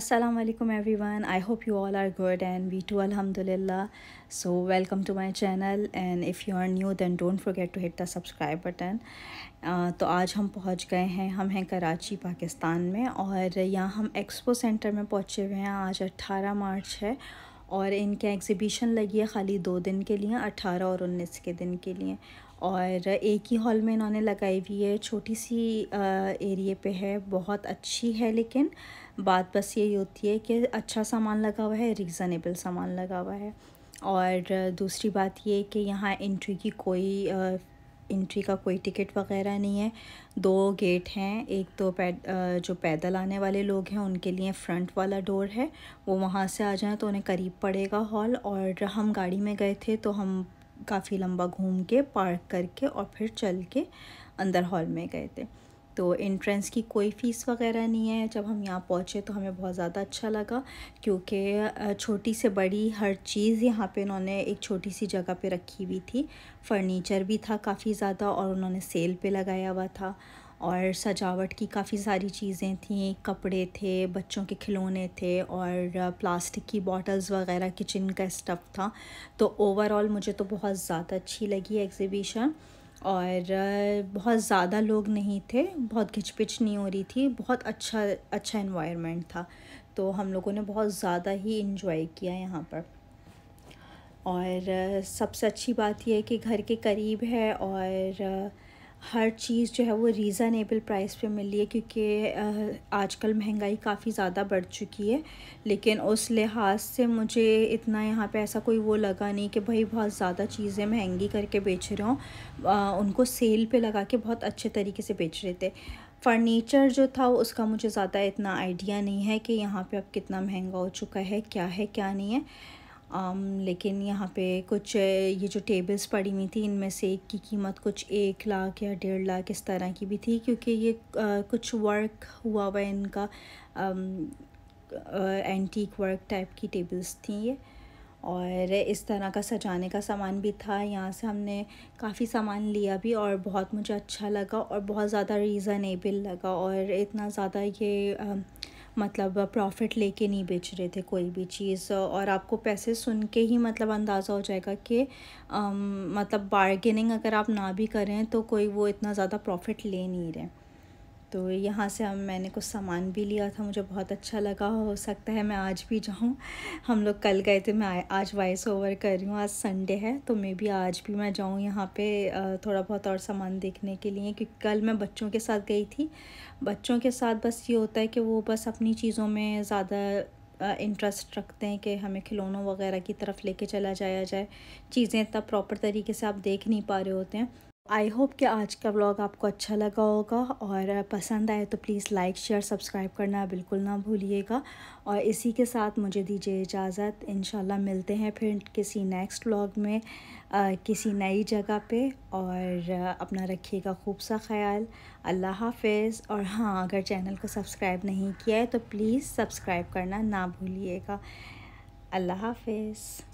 Aslam everyone I hope you all are good and we too अलहमदिल्ला so welcome to my channel and if you are new then don't forget to hit the subscribe button तो आज हम पहुँच गए हैं, हम हैं कराची, पाकिस्तान में। और यहाँ हम एक्सपो सेंटर में पहुँचे हुए हैं। आज 18 मार्च है। और इनके एग्ज़िबिशन लगी है ख़ाली दो दिन के लिए 18 और 19 के दिन के लिए। और एक ही हॉल में इन्होंने लगाई हुई है, छोटी सी एरिए पे है। बहुत अच्छी है, लेकिन बात बस यही होती है कि अच्छा सामान लगा हुआ है रीज़नेबल सामान लगा हुआ है। और दूसरी बात ये कि यहाँ एंट्री की कोई एंट्री का कोई टिकट वगैरह नहीं है। दो गेट हैं, एक तो पैद जो पैदल आने वाले लोग हैं, उनके लिए फ़्रंट वाला डोर है। वो वहाँ से आ जाएँ तो उन्हें करीब पड़ेगा हॉल और हम गाड़ी में गए थे तो हम काफ़ी लंबा घूम के पार्क करके और फिर चल के अंदर हॉल में गए थे। तो इंट्रेंस की कोई फ़ीस वगैरह नहीं है। जब हम यहाँ पहुँचे तो हमें बहुत ज़्यादा अच्छा लगा, क्योंकि छोटी से बड़ी हर चीज़ यहाँ पे इन्होंने एक छोटी सी जगह पे रखी हुई थी। फ़र्नीचर भी था काफ़ी ज़्यादा और उन्होंने सेल पे लगाया हुआ था और सजावट की काफ़ी सारी चीज़ें थी। कपड़े थे, बच्चों के खिलौने थे और प्लास्टिक की बॉटल्स वगैरह किचन का स्टफ़ था। तो ओवरऑल मुझे तो बहुत ज़्यादा अच्छी लगी एग्ज़िबिशन और बहुत ज़्यादा लोग नहीं थे, बहुत घिचपिच नहीं हो रही थी, बहुत अच्छा अच्छा इन्वायरमेंट था। तो हम लोगों ने बहुत ज़्यादा ही इन्जॉय किया यहाँ पर। और सबसे अच्छी बात यह है कि घर के करीब है और हर चीज़ जो है वो रीज़नेबल प्राइस पे मिल रही है क्योंकि आजकल महँगाई काफ़ी ज़्यादा बढ़ चुकी है। लेकिन उस लिहाज से मुझे इतना यहाँ पे ऐसा कोई वो लगा नहीं कि भाई बहुत ज़्यादा चीज़ें महँगी करके बेच रहे हों। उनको सेल पे लगा के बहुत अच्छे तरीके से बेच रहे थे। फ़र्नीचर जो था उसका मुझे ज़्यादा इतना आइडिया नहीं है कि यहाँ पे अब कितना महँगा हो चुका है, क्या है, क्या नहीं है। आम, लेकिन यहाँ पे कुछ ये जो टेबल्स पड़ी हुई थी इनमें से एक की कीमत कुछ एक लाख या डेढ़ लाख इस तरह की भी थी क्योंकि ये आ, कुछ वर्क हुआ हुआ इनका एंटीक वर्क टाइप की टेबल्स थी ये। और इस तरह का सजाने का सामान भी था यहाँ से हमने काफ़ी सामान लिया भी और बहुत मुझे अच्छा लगा और बहुत ज़्यादा रीज़नेबल लगा और इतना ज़्यादा ये आ, मतलब प्रॉफिट लेके नहीं बेच रहे थे कोई भी चीज़। और आपको पैसे सुन के ही मतलब अंदाज़ा हो जाएगा कि मतलब बारगेनिंग अगर आप ना भी करें तो कोई वो इतना ज़्यादा प्रॉफिट ले नहीं रहे। तो यहाँ से हम, मैंने कुछ सामान भी लिया था, मुझे बहुत अच्छा लगा, हो सकता है मैं आज भी जाऊँ। हम लोग कल गए थे, मैं आज वॉइस ओवर कर रही हूँ, आज संडे है तो मे भी आज भी मैं जाऊँ यहाँ पे थोड़ा बहुत और सामान देखने के लिए, क्योंकि कल मैं बच्चों के साथ गई थी। बच्चों के साथ बस ये होता है कि वो बस अपनी चीज़ों में ज़्यादा इंटरेस्ट रखते हैं कि हमें खिलौनों वगैरह की तरफ़ लेके चला जाया जाए। चीज़ें इतना प्रॉपर तरीके से आप देख नहीं पा रहे होते हैं। आई होप कि आज का व्लॉग आपको अच्छा लगा होगा और पसंद आए तो प्लीज़ लाइक शेयर सब्सक्राइब करना बिल्कुल ना भूलिएगा। और इसी के साथ मुझे दीजिए इजाज़त। इन मिलते हैं फिर किसी नेक्स्ट व्लॉग में आ, किसी नई जगह पे। और अपना रखिएगा खूब सा ख्याल। अल्लाह हाफिज़। और हाँ अगर चैनल को सब्सक्राइब नहीं किया है तो प्लीज़ सब्सक्राइब करना ना भूलिएगा। अल्लाह हाफिज़।